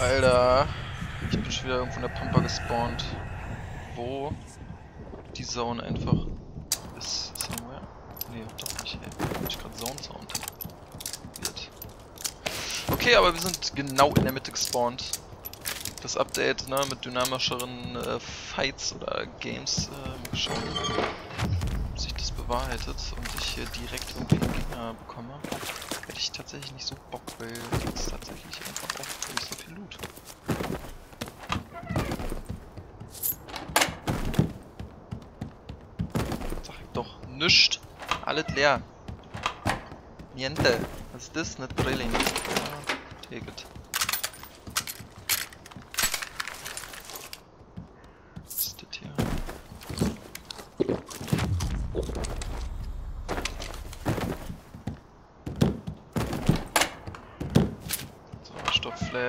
Alter. Ich bin schon wieder irgendwo in der Pampa gespawnt. Wo die Zone einfach ist. Somewhere? Nee, doch nicht, ey. Hab ich gerade Zone Sound. Wird. Okay, aber wir sind genau in der Mitte gespawnt. Das Update, ne, mit dynamischeren äh, Fights oder Games, äh, mal schauen, ob sich das bewahrheitet und ich hier direkt irgendwie einen Gegner bekomme. Hätte ich tatsächlich nicht so Bock, weil das tatsächlich einfach auch nicht so viel Loot. Sag ich doch, nischt. Alles leer. Niente. Was ist das? Nicht Drilling. Ah, take it. Was ist das hier?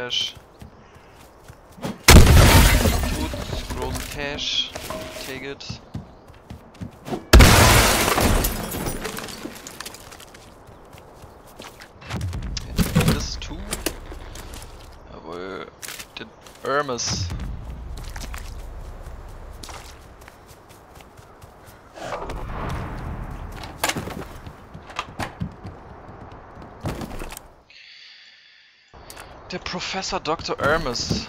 Sauerstoffflash. Gut, Frozen Cash. Take it. Okay, This too. Jawohl. Den Hermes. Der Professor Dr. Hermes.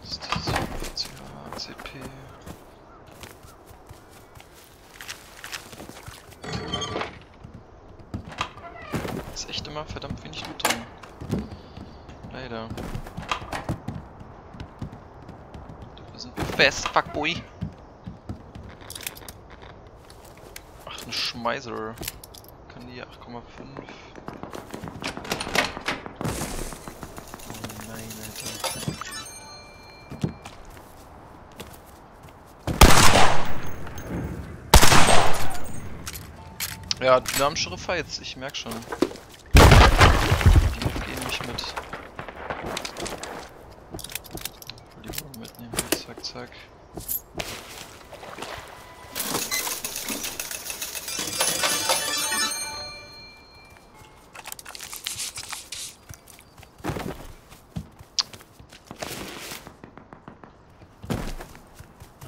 Was ist das? CH, CP. Ist echt immer verdammt wenig Loot drin. Leider. Dafür sind wir fest, fuckboy. Ach, ein Schmeißer. Kann die 8,5. Oh nein, Alter. Ja, dynamischere Fights, ich merk schon. Die gehen nicht mit. Lieber mitnehmen, zack, zack.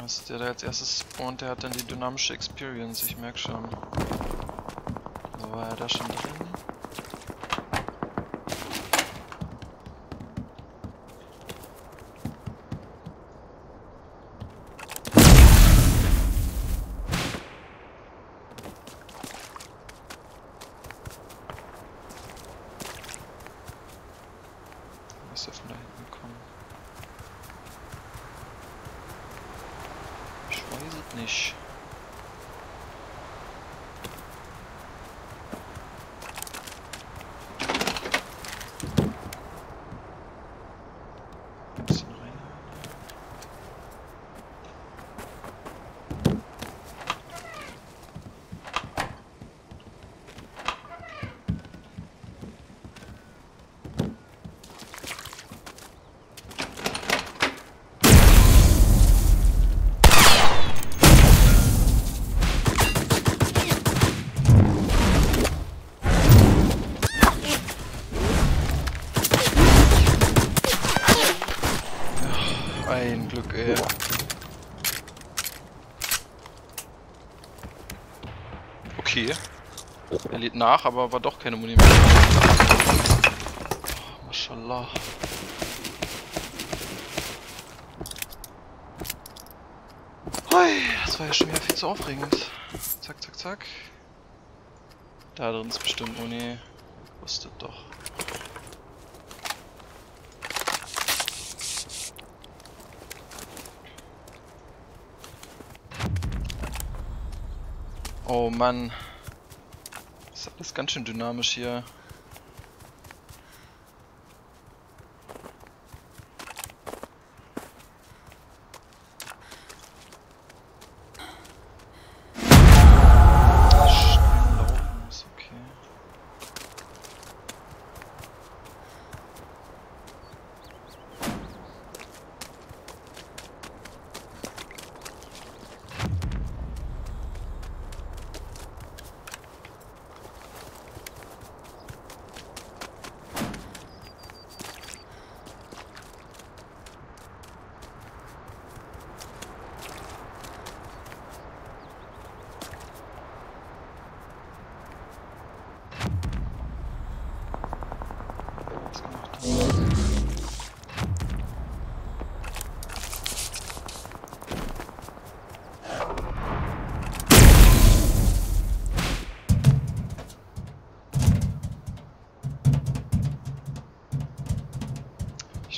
Was der da als erstes spawnt, der hat dann die dynamische Experience, ich merk schon. So, war er da schon drin? Müsste von da hinten kommen. Ich weiß es nicht. Bisschen rein. Ein Glück, ey. Okay. Er lädt nach, aber war doch keine Muni mehr. Oh, Mashallah. Hui, das war ja schon wieder viel zu aufregend. Zack, zack, zack. Da drin ist bestimmt Muni. Wusste doch. Oh Mann. Ist alles ganz schön dynamisch hier.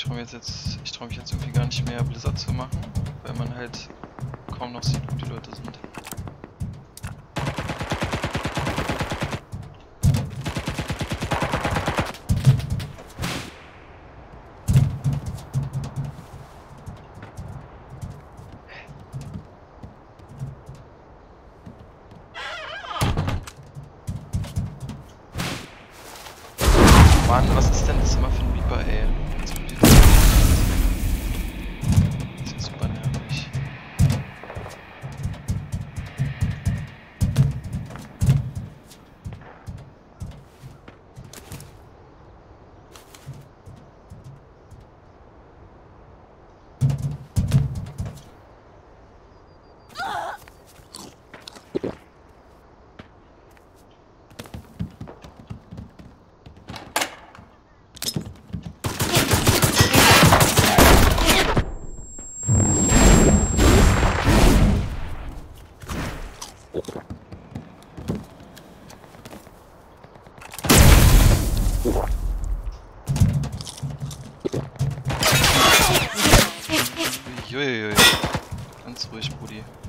Mir jetzt, jetzt ich traue mich jetzt irgendwie gar nicht mehr Blizzard zu machen, weil man halt kaum noch sieht, wo die Leute sind. dois por ir.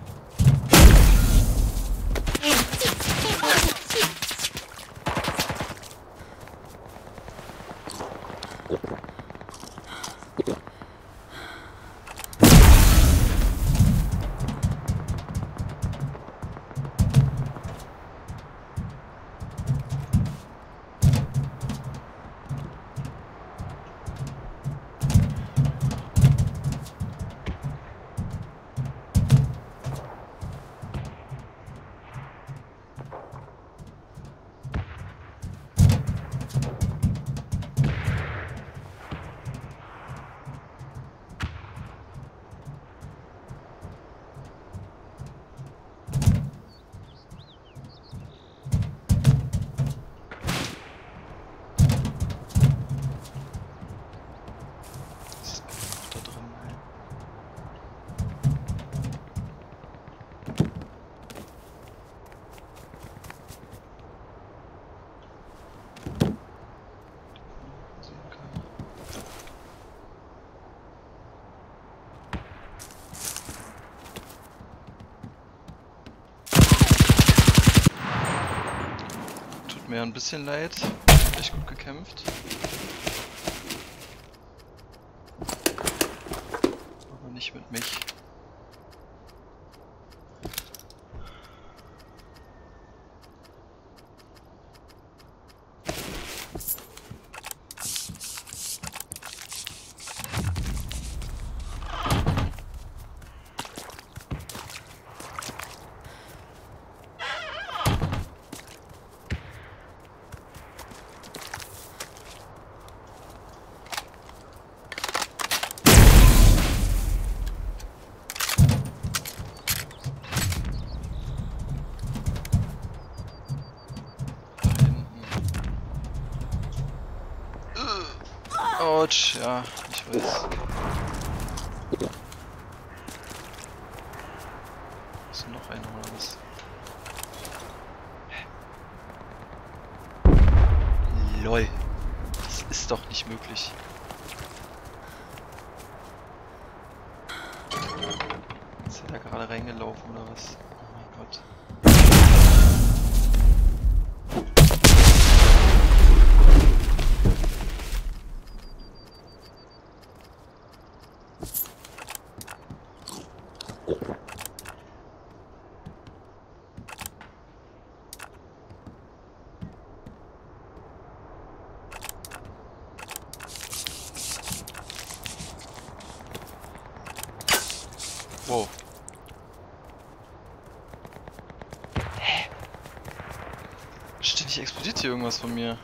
Mir ein bisschen leid. Echt gut gekämpft. Aber nicht mit mich. Da hinten. Äh. Autsch, ja, ich weiß. Ist noch einer oder was? LOL. Das ist doch nicht möglich. Ist er da gerade reingelaufen oder was? Oh mein Gott. Wow. Hä? Ständig explodiert hier irgendwas von mir.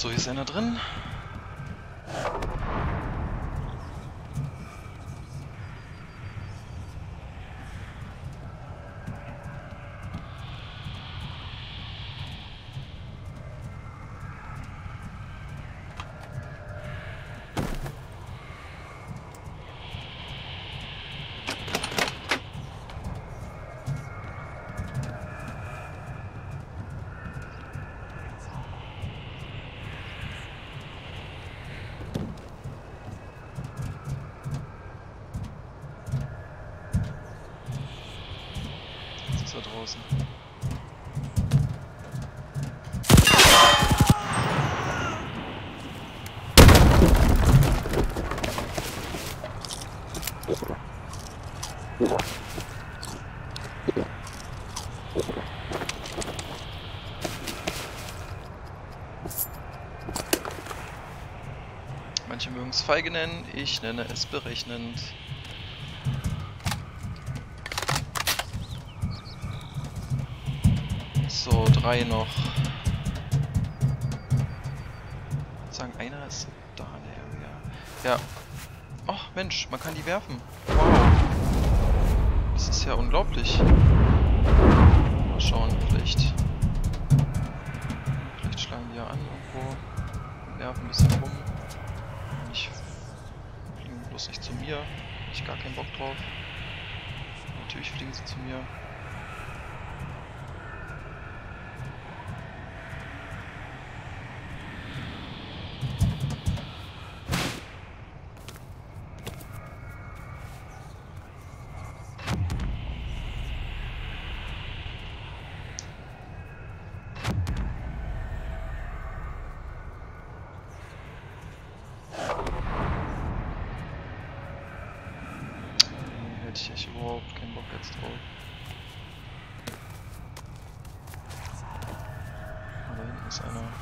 So, hier ist einer drin. Jetzt ist er draußen. Manche mögen es feige nennen, ich nenne es berechnend. So, drei noch. Sagen, einer ist da in der Area. Ja. Ach, Mensch, man kann die werfen. Wow. Das ist ja unglaublich. Mal schauen, vielleicht. Vielleicht schlagen die ja an irgendwo. Nerven ein bisschen rum. Nicht. Fliegen bloß nicht zu mir. Ich gar keinen Bock drauf. Natürlich fliegen sie zu mir. Nee, hätte ich echt überhaupt keinen Bock jetzt drauf. Ah, da hinten ist einer.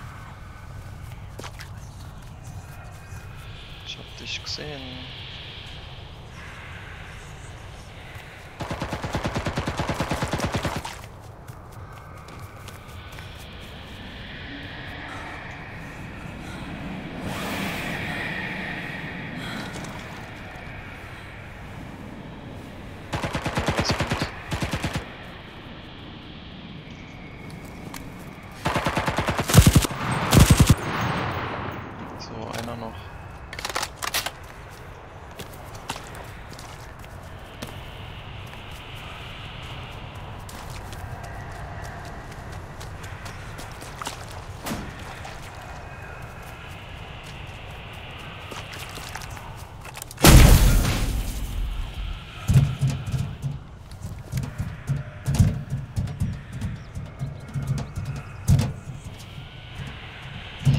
Ich hab dich gesehen.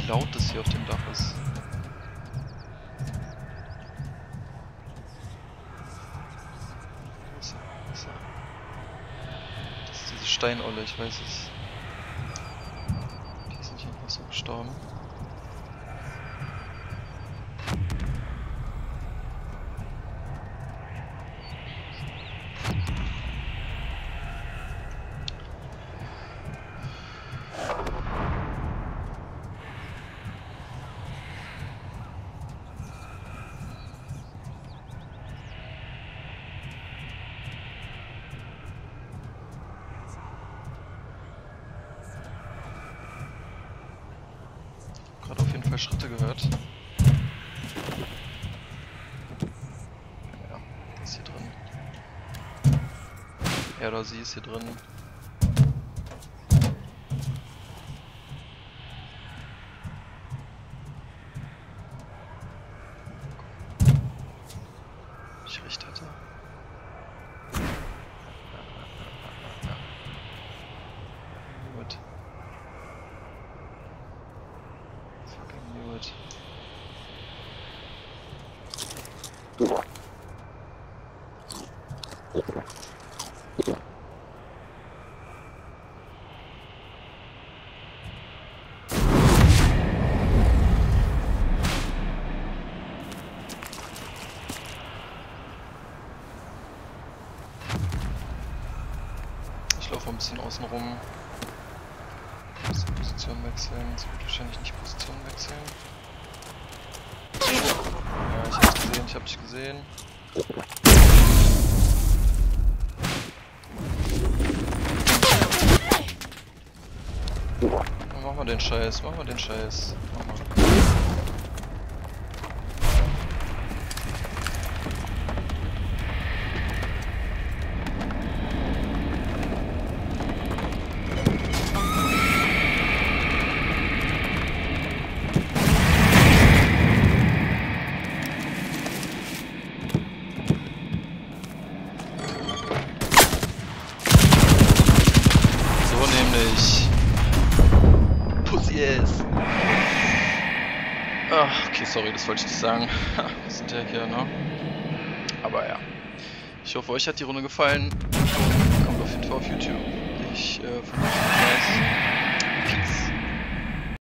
laut das hier auf dem Dach ist. Wo ist er? Wo ist er? Das ist diese Steinolle, ich weiß es. Die ist nicht einfach so gestorben. Gerade auf jeden Fall Schritte gehört. Ja, der ist hier drin. Er oder sie ist hier drin. Ich recht hatte. Gut. Fucking knew it. Ich laufe ein bisschen außen rum. Bisschen Position wechseln. Es wird wahrscheinlich nicht Position wechseln. Ja, ich hab's gesehen, ich hab dich gesehen. Ja, mach mal den Scheiß, mach mal den Scheiß. Das wollte ich nicht sagen. Wir sind ja hier, ne? Aber ja. Ich hoffe, euch hat die Runde gefallen. Kommt auf jeden Fall auf YouTube. Ich äh, von euch Peace.